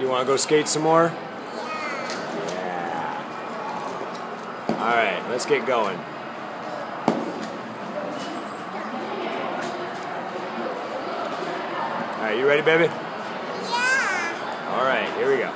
You want to go skate some more? Yeah. Yeah. All right, let's get going. All right, you ready, baby? Yeah. All right, here we go.